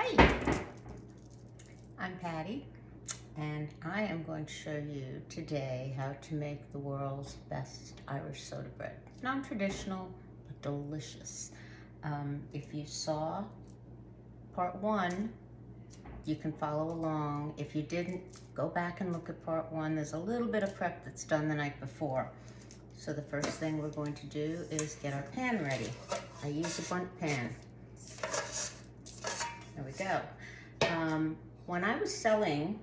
Hi, I'm Pattie and I am going to show you today how to make the world's best Irish soda bread. Non-traditional, but delicious. Um, if you saw part one, you can follow along. If you didn't, go back and look at part one. There's a little bit of prep that's done the night before. So the first thing we're going to do is get our pan ready. I use a Bundt pan. We go. Um, when I was selling,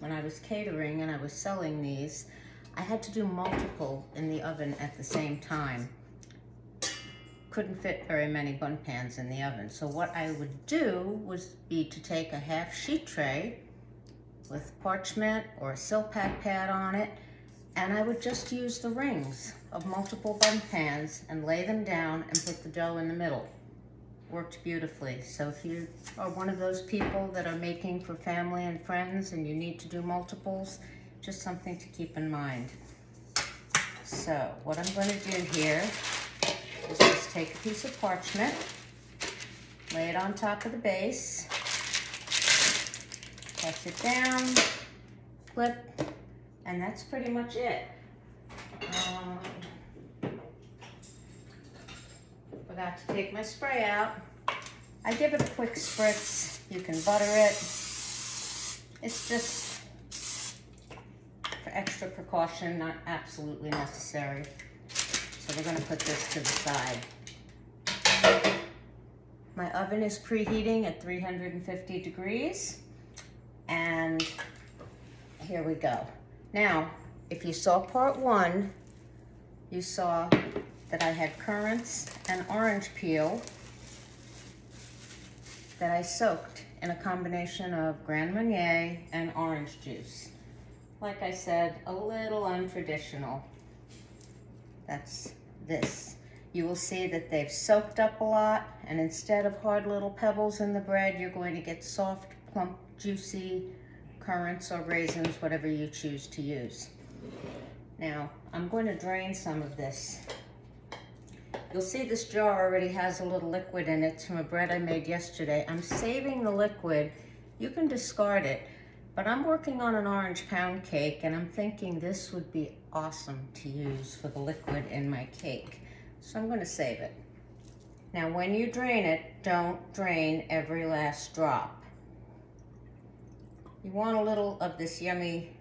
when I was catering and I was selling these, I had to do multiple in the oven at the same time. Couldn't fit very many Bundt pans in the oven. So what I would do was be to take a half sheet tray with parchment or a Silpat pad on it, and I would just use the rings of multiple Bundt pans and lay them down and put the dough in the middle worked beautifully. So if you are one of those people that are making for family and friends and you need to do multiples, just something to keep in mind. So what I'm going to do here is just take a piece of parchment, lay it on top of the base, press it down, flip, and that's pretty much it. Um, Forgot to take my spray out. I give it a quick spritz. You can butter it. It's just for extra precaution, not absolutely necessary. So we're gonna put this to the side. My oven is preheating at 350 degrees. And here we go. Now, if you saw part one, you saw that I had currants and orange peel that I soaked in a combination of Grand Marnier and orange juice. Like I said, a little untraditional. That's this. You will see that they've soaked up a lot and instead of hard little pebbles in the bread, you're going to get soft, plump, juicy currants or raisins, whatever you choose to use. Now, I'm going to drain some of this You'll see this jar already has a little liquid in it from a bread I made yesterday. I'm saving the liquid. You can discard it, but I'm working on an orange pound cake and I'm thinking this would be awesome to use for the liquid in my cake. So I'm gonna save it. Now when you drain it, don't drain every last drop. You want a little of this yummy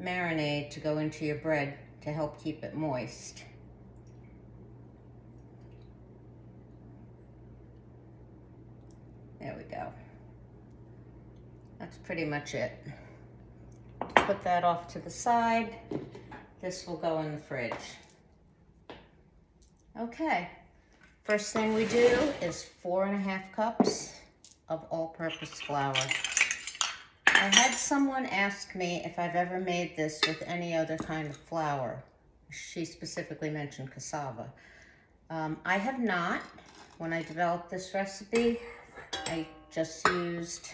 marinade to go into your bread to help keep it moist. There we go. That's pretty much it. Put that off to the side. This will go in the fridge. Okay, first thing we do is four and a half cups of all-purpose flour. I had someone ask me if I've ever made this with any other kind of flour. She specifically mentioned cassava. Um, I have not. When I developed this recipe, I just used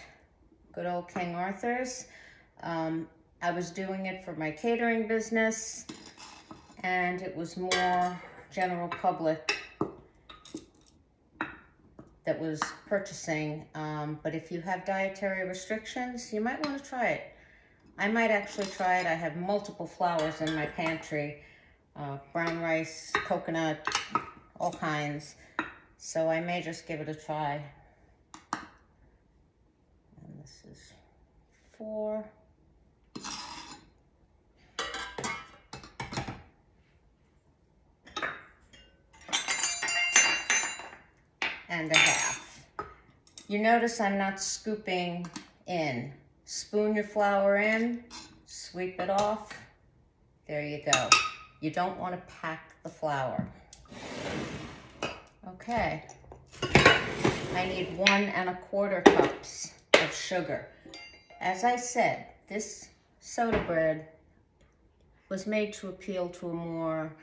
good old King Arthur's. Um, I was doing it for my catering business and it was more general public that was purchasing. Um, but if you have dietary restrictions, you might want to try it. I might actually try it. I have multiple flours in my pantry. Uh, brown rice, coconut, all kinds. So I may just give it a try. Four, and a half. You notice I'm not scooping in. Spoon your flour in, sweep it off. There you go. You don't want to pack the flour. Okay. I need one and a quarter cups of sugar. As I said, this soda bread was made to appeal to a more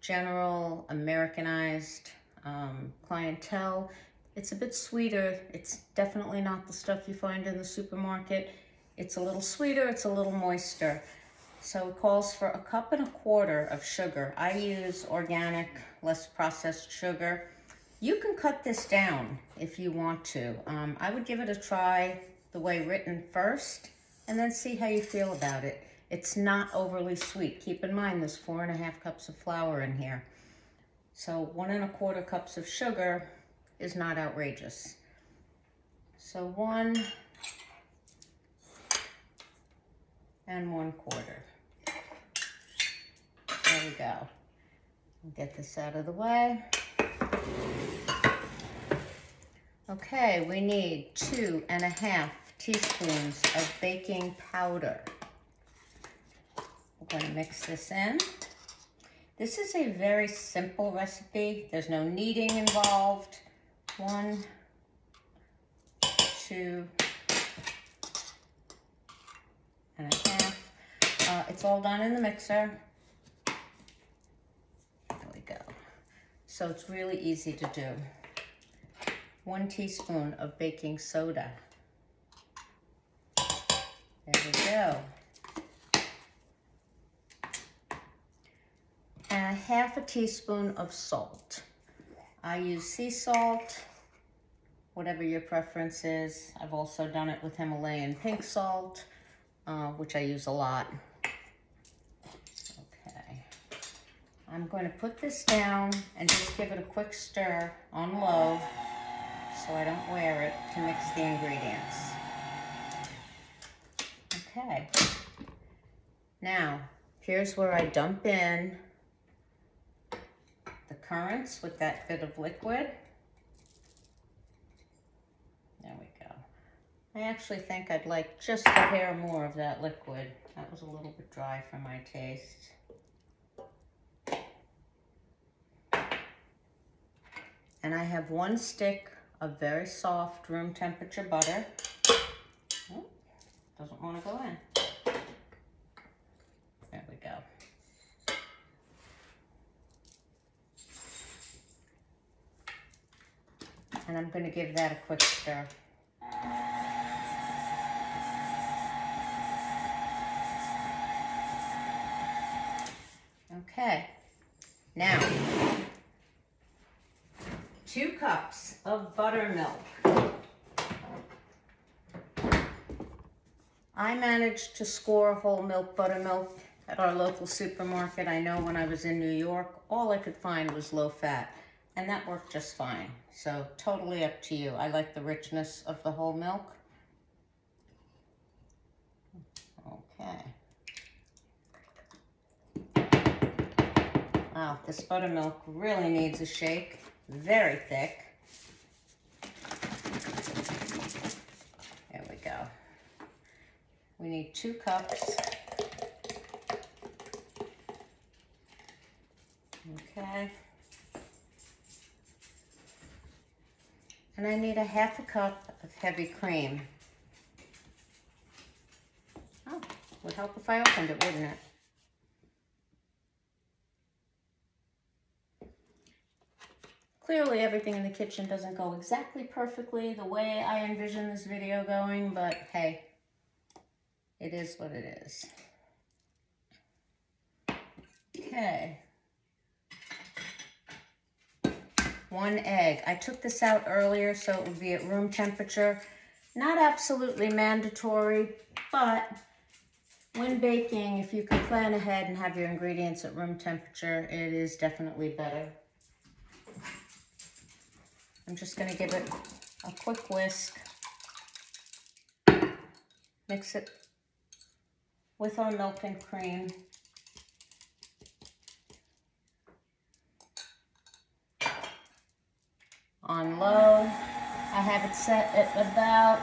general, Americanized um, clientele. It's a bit sweeter. It's definitely not the stuff you find in the supermarket. It's a little sweeter, it's a little moister. So it calls for a cup and a quarter of sugar. I use organic, less processed sugar. You can cut this down if you want to. Um, I would give it a try the way written first and then see how you feel about it. It's not overly sweet. Keep in mind there's four and a half cups of flour in here. So one and a quarter cups of sugar is not outrageous. So one and one quarter. There we go. Get this out of the way. Okay, we need two and a half teaspoons of baking powder. We're going to mix this in. This is a very simple recipe. There's no kneading involved. One, two, and a half. Uh, it's all done in the mixer. There we go. So it's really easy to do. One teaspoon of baking soda. Go. And a half a teaspoon of salt. I use sea salt, whatever your preference is. I've also done it with Himalayan pink salt, uh, which I use a lot. Okay. I'm going to put this down and just give it a quick stir on low so I don't wear it to mix the ingredients. Okay. Now, here's where I dump in the currants with that bit of liquid. There we go. I actually think I'd like just a hair more of that liquid. That was a little bit dry for my taste. And I have one stick of very soft room temperature butter. Want to go in. There we go. And I'm going to give that a quick stir. Okay, now two cups of buttermilk. I managed to score whole milk buttermilk at our local supermarket. I know when I was in New York, all I could find was low fat, and that worked just fine. So totally up to you. I like the richness of the whole milk. Okay. Wow, this buttermilk really needs a shake very thick. There we go. We need two cups. Okay. And I need a half a cup of heavy cream. Oh, would help if I opened it, wouldn't it? Clearly everything in the kitchen doesn't go exactly perfectly the way I envision this video going, but hey, it is what it is. Okay. One egg. I took this out earlier so it would be at room temperature. Not absolutely mandatory, but when baking, if you can plan ahead and have your ingredients at room temperature, it is definitely better. I'm just going to give it a quick whisk. Mix it with our milk and cream. On low, I have it set at about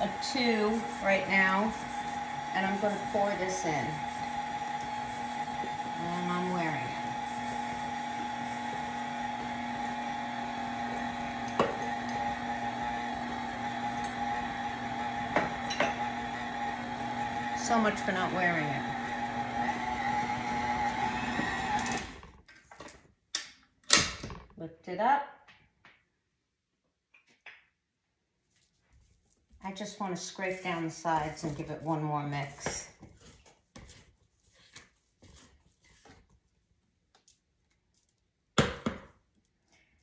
a two right now, and I'm going to pour this in. And I'm wearing it. So much for not wearing it. Lift it up. I just want to scrape down the sides and give it one more mix.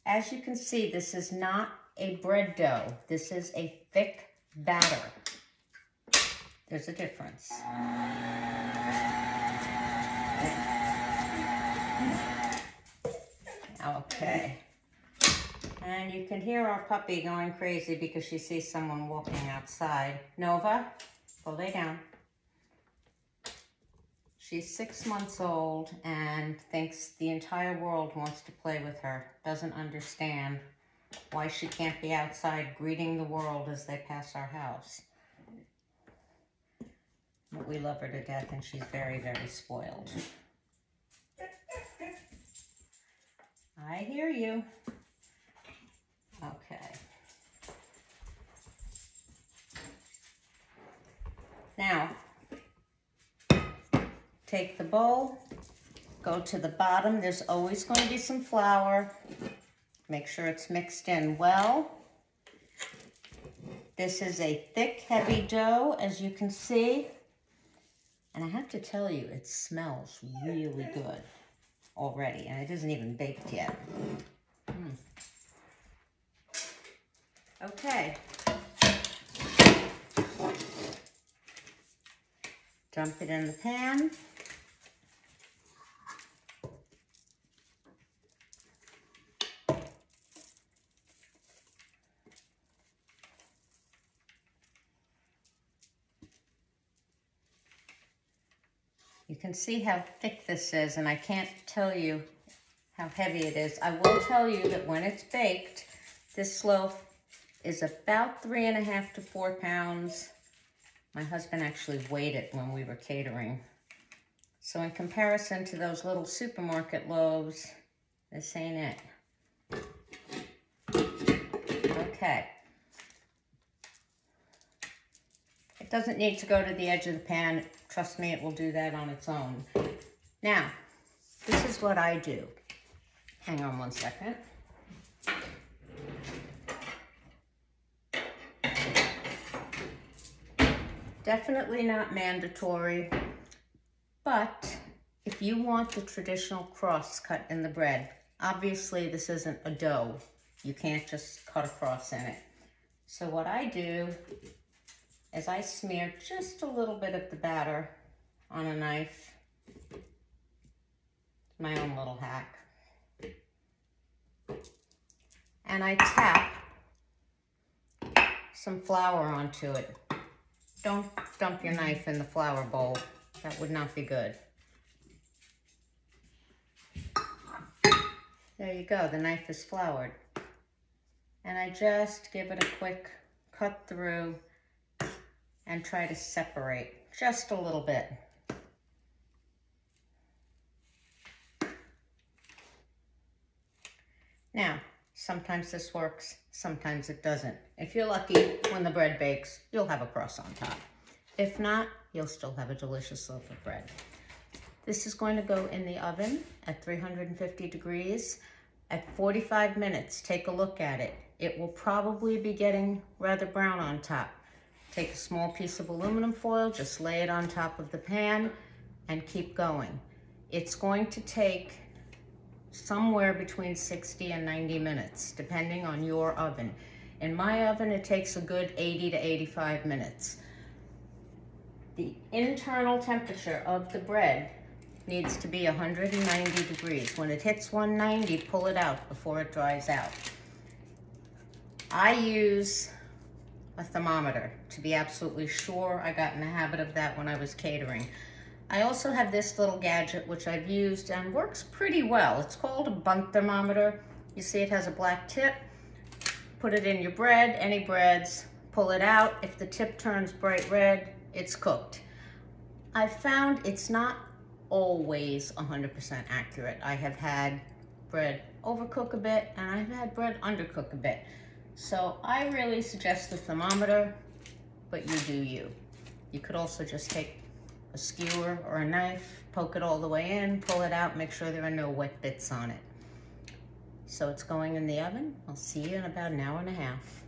as you can see, this is not a bread dough. This is a thick batter. There's a difference. Okay. And you can hear our puppy going crazy because she sees someone walking outside. Nova, go lay down. She's six months old and thinks the entire world wants to play with her. Doesn't understand why she can't be outside greeting the world as they pass our house. But we love her to death and she's very, very spoiled. I hear you. Okay. Now, take the bowl, go to the bottom. There's always going to be some flour. Make sure it's mixed in well. This is a thick, heavy dough, as you can see. And I have to tell you, it smells really good already, and it isn't even baked yet. Mm. Okay. Dump it in the pan. You can see how thick this is, and I can't tell you how heavy it is. I will tell you that when it's baked, this loaf is about three and a half to four pounds. My husband actually weighed it when we were catering. So in comparison to those little supermarket loaves, this ain't it. Okay. It doesn't need to go to the edge of the pan. Trust me, it will do that on its own. Now, this is what I do. Hang on one second. Definitely not mandatory, but if you want the traditional cross cut in the bread, obviously this isn't a dough. You can't just cut a cross in it. So what I do is I smear just a little bit of the batter on a knife. My own little hack. And I tap some flour onto it. Don't dump your knife in the flour bowl. That would not be good. There you go, the knife is floured. And I just give it a quick cut through and try to separate just a little bit. Now, sometimes this works, sometimes it doesn't. If you're lucky, when the bread bakes, you'll have a crust on top. If not, you'll still have a delicious loaf of bread. This is going to go in the oven at 350 degrees. At 45 minutes, take a look at it. It will probably be getting rather brown on top. Take a small piece of aluminum foil, just lay it on top of the pan and keep going. It's going to take somewhere between 60 and 90 minutes, depending on your oven. In my oven, it takes a good 80 to 85 minutes. The internal temperature of the bread needs to be 190 degrees. When it hits 190, pull it out before it dries out. I use a thermometer to be absolutely sure. I got in the habit of that when I was catering. I also have this little gadget which I've used and works pretty well. It's called a Bundt thermometer. You see it has a black tip. Put it in your bread, any breads, pull it out. If the tip turns bright red, it's cooked. I found it's not always 100% accurate. I have had bread overcook a bit and I've had bread undercook a bit. So I really suggest the thermometer, but you do you. You could also just take a skewer or a knife, poke it all the way in, pull it out, make sure there are no wet bits on it. So it's going in the oven. I'll see you in about an hour and a half.